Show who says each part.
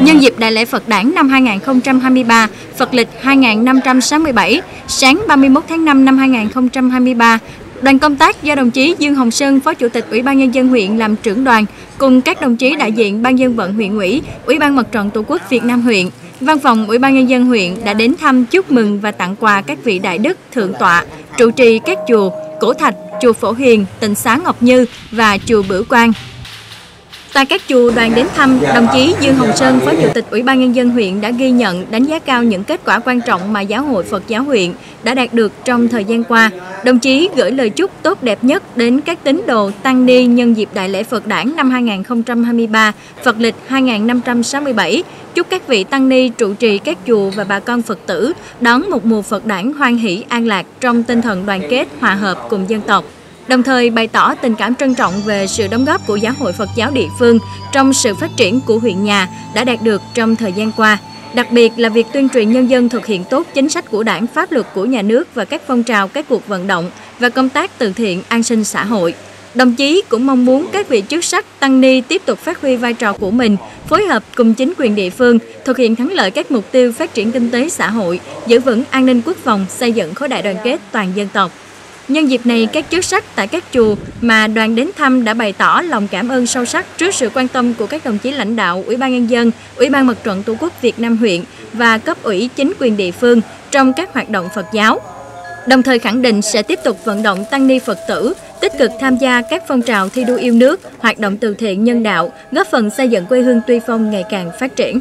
Speaker 1: Nhân dịp Đại lễ Phật Đản năm 2023, Phật lịch 2567, sáng 31 tháng 5 năm 2023, đoàn công tác do đồng chí Dương Hồng Sơn, Phó Chủ tịch Ủy ban Nhân dân huyện làm trưởng đoàn, cùng các đồng chí đại diện Ban dân vận huyện ủy, Ủy ban Mặt trận Tổ quốc Việt Nam huyện, Văn phòng Ủy ban Nhân dân huyện đã đến thăm chúc mừng và tặng quà các vị đại đức, thượng tọa, trụ trì các chùa, Cổ Thạch, chùa Phổ Hiền, Tịnh Xá Ngọc Như và chùa Bửu Quang. Tại các chùa đoàn đến thăm, đồng chí Dương Hồng Sơn, Phó Chủ tịch Ủy ban Nhân dân huyện đã ghi nhận, đánh giá cao những kết quả quan trọng mà Giáo hội Phật giáo huyện đã đạt được trong thời gian qua. Đồng chí gửi lời chúc tốt đẹp nhất đến các tín đồ tăng ni nhân dịp Đại lễ Phật Đản năm 2023, Phật lịch 2567. Chúc các vị tăng ni trụ trì các chùa và bà con Phật tử đón một mùa Phật Đản hoan hỷ an lạc trong tinh thần đoàn kết, hòa hợp cùng dân tộc đồng thời bày tỏ tình cảm trân trọng về sự đóng góp của Giáo hội Phật giáo địa phương trong sự phát triển của huyện nhà đã đạt được trong thời gian qua. Đặc biệt là việc tuyên truyền nhân dân thực hiện tốt chính sách của đảng, pháp luật của nhà nước và các phong trào, các cuộc vận động và công tác từ thiện an sinh xã hội. Đồng chí cũng mong muốn các vị chức sắc tăng ni tiếp tục phát huy vai trò của mình, phối hợp cùng chính quyền địa phương thực hiện thắng lợi các mục tiêu phát triển kinh tế xã hội, giữ vững an ninh quốc phòng, xây dựng khối đại đoàn kết toàn dân tộc. Nhân dịp này, các chức sắc tại các chùa mà đoàn đến thăm đã bày tỏ lòng cảm ơn sâu sắc trước sự quan tâm của các đồng chí lãnh đạo Ủy ban Nhân dân, Ủy ban Mặt trận Tổ quốc Việt Nam huyện và cấp ủy chính quyền địa phương trong các hoạt động Phật giáo. Đồng thời khẳng định sẽ tiếp tục vận động tăng ni Phật tử tích cực tham gia các phong trào thi đua yêu nước, hoạt động từ thiện nhân đạo, góp phần xây dựng quê hương Tuy Phong ngày càng phát triển.